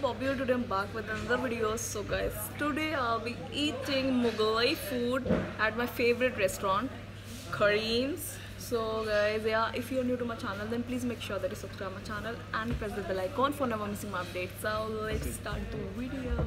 Bobby here today I'm back with another video. So guys today I'll be eating Mughlai food at my favorite restaurant Kareem's. So guys yeah if you're new to my channel then please make sure that you subscribe my channel and press the bell icon for never missing my updates. So let's start the video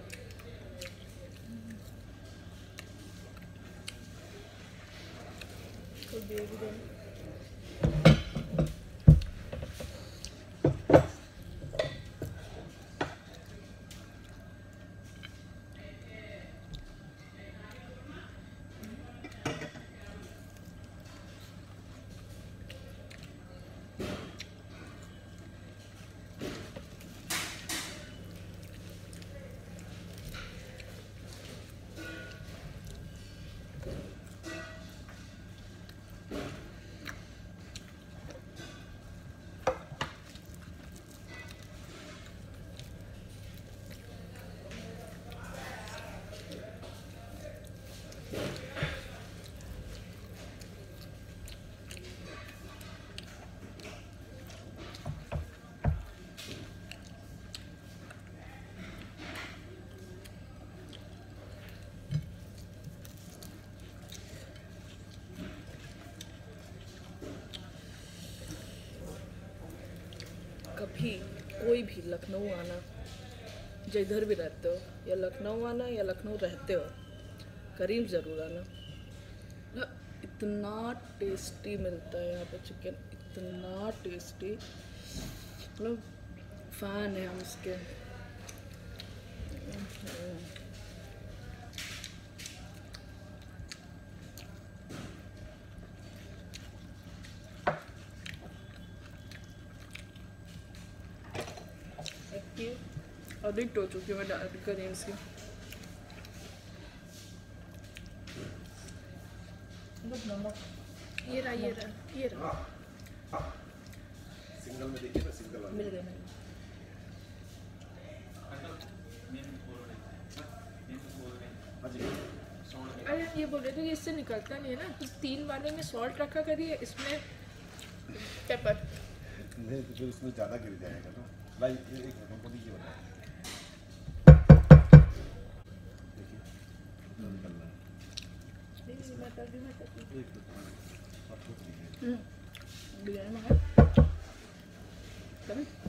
would be evident. भी कोई भी लखनऊ आना जो इधर भी रहते हो, या लखनऊ आना या लखनऊ रहते हो, करीब ज़रूर आना। इतना टेस्टी मिलता है यहाँ पे चिकन इतना टेस्टी मतलब फ़ैन है हम इसके एडिक्ट हो चुकी हूँ मैं करीम्स की ये रहा ये रहा ये रहा। सिंगल में देखिए ना सिंगल मिल गए मिल गए हाँ अरे ये बोल रहे थे कि इससे निकलता नहीं है ना। तो तीन वाले में सॉल्ट रखा करिए इसमें पेपर नहीं तो फिर उसमें ज़्यादा गिर जाएगा ना। भाई एक दीजिए Hmm. Bigyan naman kayo. Sabi.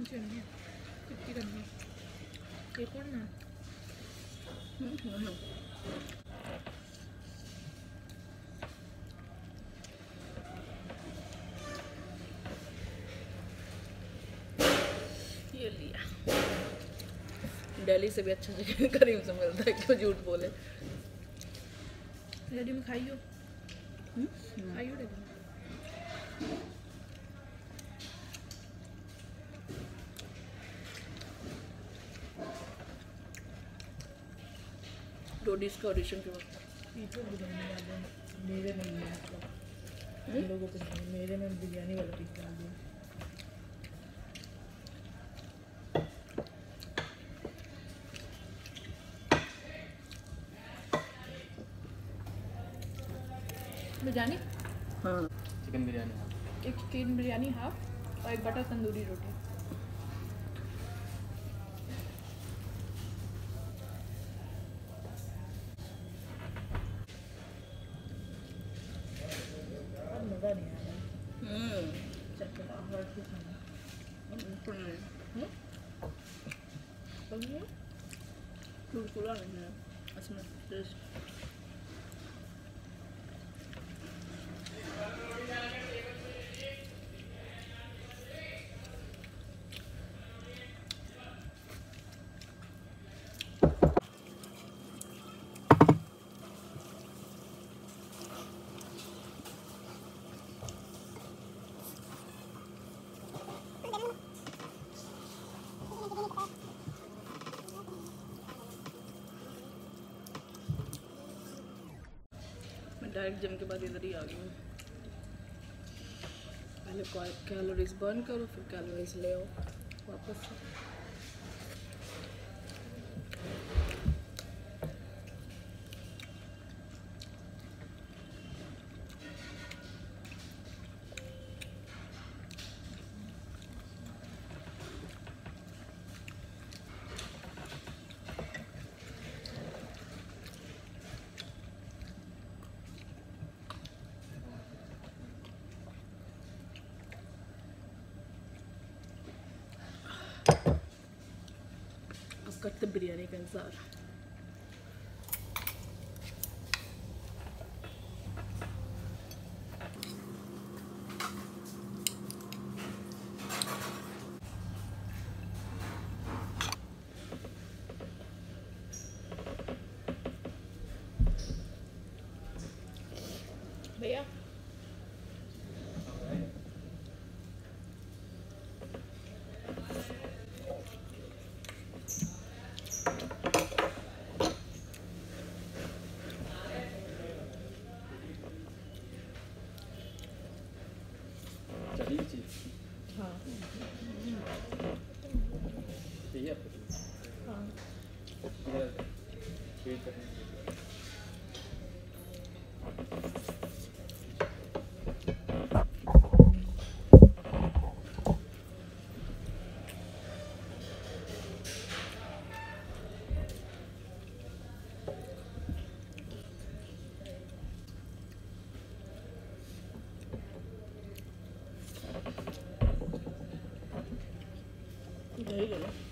कौन सी करनी है कितनी करनी है? एक और ना। ये लिया। दिल्ली से भी अच्छा चिकन करीम से मिलता है क्यों झूठ बोले? रेडी में खाइयो। खाइयो रोडीज का ऑडिशन के वक्त बिरयानी डाल मेरे में नहीं है मतलब हम लोगों को मेरे में बिरयानी वाला हाँ। चिकन बिरयानी? हाँ। एक चिकन बिरयानी हाफ़ और एक बटर तंदूरी रोटी। 불고기. 응? 여기? 불고기 안 했네. 아침에. 네. डायरेक्ट जिम के बाद इधर ही आ गई हूँ। पहले कैलोरीज बर्न करो, फिर कैलोरीज ले आओ, वापस। the biryani are 对。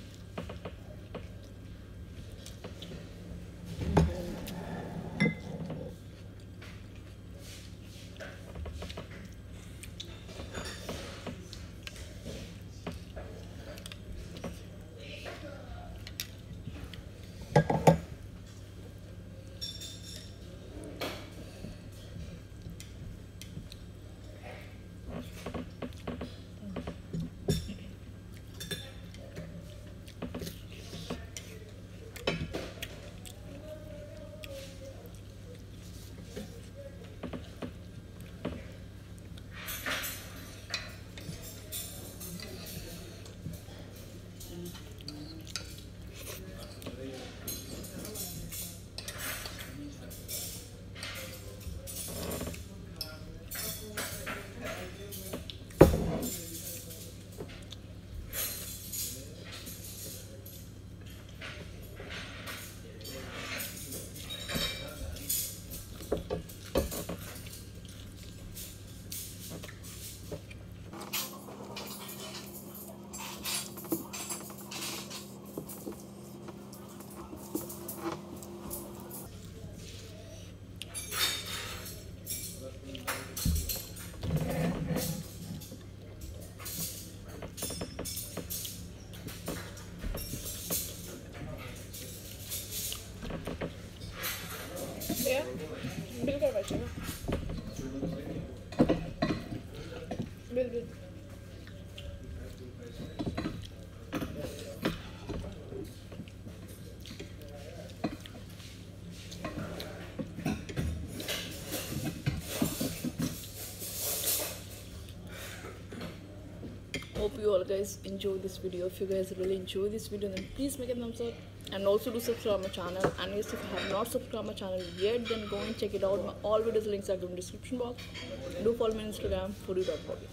Ja, vill hope you all guys enjoy this video. If you guys really enjoy this video then please make a thumbs up and also do subscribe my channel. And if you have not subscribed my channel yet then go and check it out. My all videos links are in the description box. Do follow me on instagram foodie.bobby